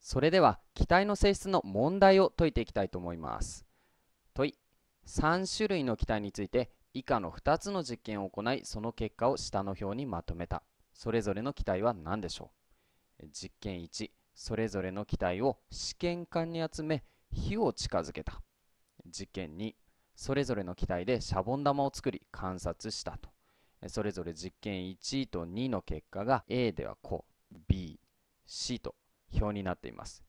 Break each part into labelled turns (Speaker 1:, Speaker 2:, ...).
Speaker 1: それでは気体の性質の問題を解いていきたいと思います。問い3種類の気体について以下の2つの実験を行いその結果を下の表にまとめた。それぞれの気体は何でしょう？実験1それぞれの気体を試験管に集め火を近づけた。実験2それぞれの気体でシャボン玉を作り観察したと。それぞれ実験1と2の結果が A ではこう。B、C と表になっています。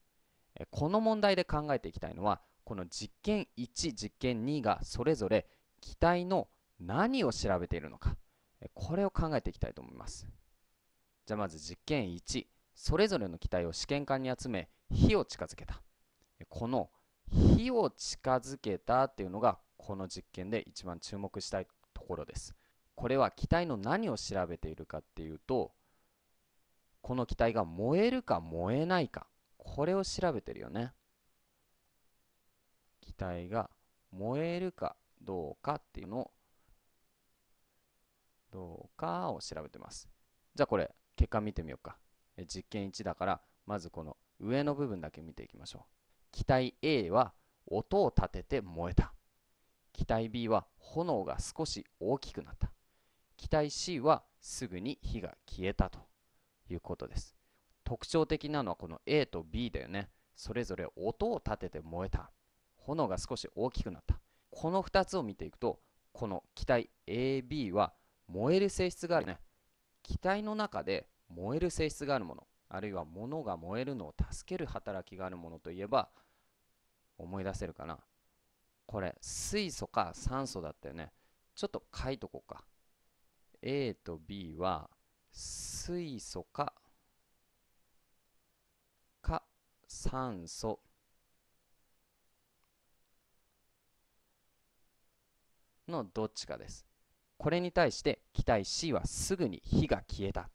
Speaker 1: この問題で考えていきたいのはこの実験1、実験2がそれぞれ気体の何を調べているのか。これを考えていきたいと思います。じゃあまず実験1それぞれの気体を試験管に集め火を近づけた。この火を近づけたっていうのがこの実験で一番注目したいところです。これは気体の何を調べているかっていうとこの気体が燃えるか燃えないかこれを調べてるよね。気体が燃えるかどうかっていうのをどうかを調べてます。じゃあこれ結果見てみようか。実験1だからまずこの上の部分だけ見ていきましょう。気体 A は音を立てて燃えた。気体 B は炎が少し大きくなった。気体 C はすぐに火が消えたと。いうことです。特徴的なのはこの A と B だよね。それぞれ音を立てて燃えた。炎が少し大きくなった。この2つを見ていくとこの気体 AB は燃える性質があるね。気体の中で燃える性質があるもの。あるいは物が燃えるのを助ける働きがあるものといえば思い出せるかな。これ水素か酸素だったよね。ちょっと書いとこうか。A と B は水素かか酸素。のどっちかです。これに対して気体 C はすぐに火が消えた。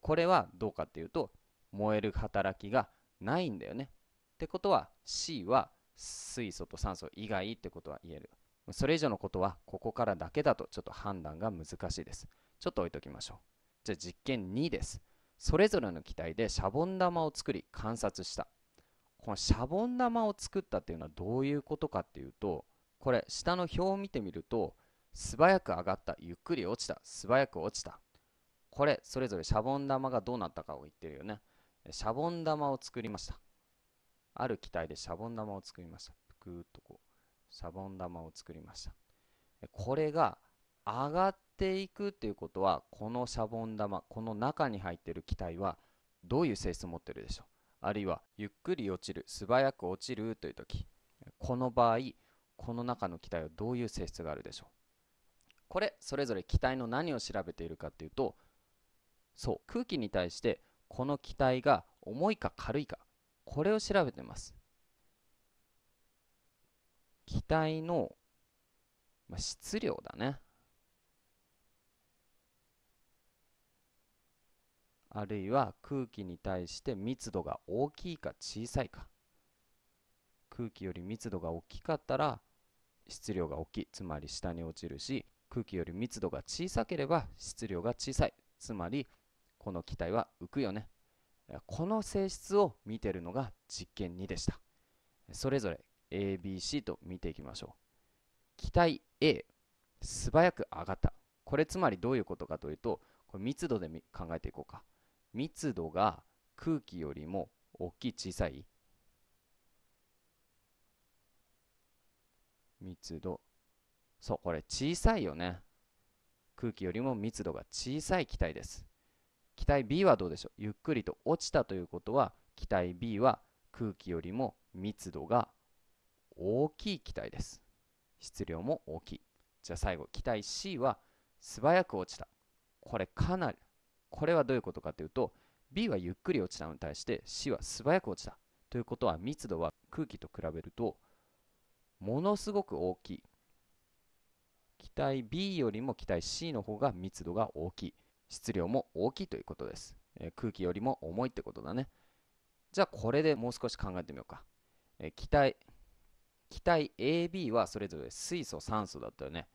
Speaker 1: これはどうかっていうと燃える働きがないんだよね。ってことは C は水素と酸素以外ってことは言える。それ以上のことはここからだけだとちょっと判断が難しいです。ちょっと置いときましょう。じゃあ実験2です。それぞれの気体でシャボン玉を作り観察した。このシャボン玉を作ったっていうのはどういうことかっていうとこれ下の表を見てみると素早く上がったゆっくり落ちた素早く落ちた。これそれぞれシャボン玉がどうなったかを言ってるよね。シャボン玉を作りました。ある機体でシャボン玉を作りました。ぐーっとこうシャボン玉を作りました。これが上がっていくっていうことはこのシャボン玉この中に入っている気体はどういう性質を持ってるでしょう？あるいはゆっくり落ちる素早く落ちるという時この場合この中の気体はどういう性質があるでしょう？これそれぞれ気体の何を調べているかっていうとそう空気に対してこの気体が重いか軽いかこれを調べてます。気体の、まあ、質量だね。あるいは空気に対して密度が大きいか小さいか。空気より密度が大きかったら質量が大きい。つまり下に落ちるし空気より密度が小さければ質量が小さい。つまりこの気体は浮くよね。この性質を見てるのが実験2でした。それぞれ ABC と見ていきましょう。気体 A 素早く上がった。これつまりどういうことかというとこれ密度で考えていこうか。密度が空気よりも大きい小さい。密度。そうこれ小さいよね。空気よりも密度が小さい気体です。気体 B はどうでしょう？ゆっくりと落ちたということは気体 B は空気よりも密度が大きい気体です。質量も大きい。じゃあ最後気体 C は素早く落ちた。これかなりこれはどういうことかというと B はゆっくり落ちたのに対して C は素早く落ちた。ということは密度は空気と比べるとものすごく大きい。気体 B よりも気体 C の方が密度が大きい。質量も大きいということです、えー、空気よりも重いってことだね。じゃあこれでもう少し考えてみようか、えー、気体気体 AB はそれぞれ水素酸素だったよね、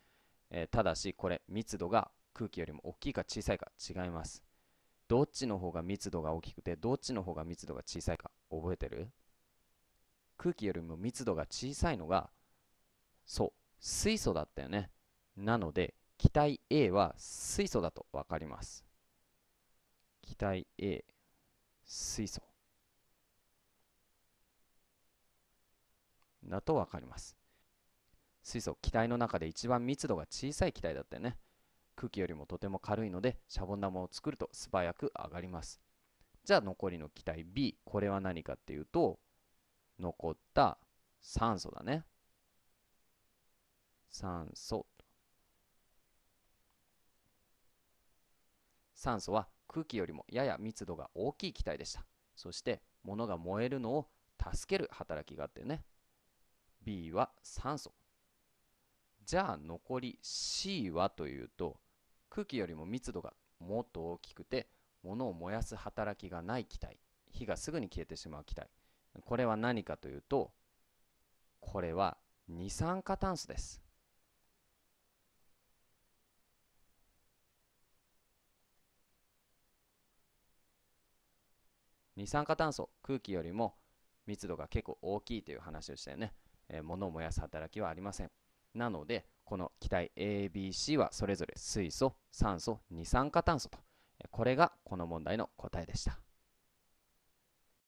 Speaker 1: えー、ただしこれ密度が空気よりも大きいか小さいか違います。どっちの方が密度が大きくてどっちの方が密度が小さいか覚えてる？空気よりも密度が小さいのがそう水素だったよね。なので気体 A は水素だと分かります。気体 A 水素。だと分かります。水素気体の中で一番密度が小さい気体だったよね。空気よりもとても軽いのでシャボン玉を作ると素早く上がります。じゃあ残りの気体 B これは何かっていうと残った酸素だね。酸素。酸素は空気よりもやや密度が大きい気体でした。そして物が燃えるのを助ける働きがあってね。B は酸素。じゃあ残り C はというと空気よりも密度がもっと大きくて物を燃やす働きがない気体。火がすぐに消えてしまう気体。これは何かというとこれは二酸化炭素です。二酸化炭素空気よりも密度が結構大きいという話をしたよね、えー、物を燃やす働きはありません。なのでこの気体 ABC はそれぞれ水素酸素二酸化炭素と。これがこの問題の答えでした。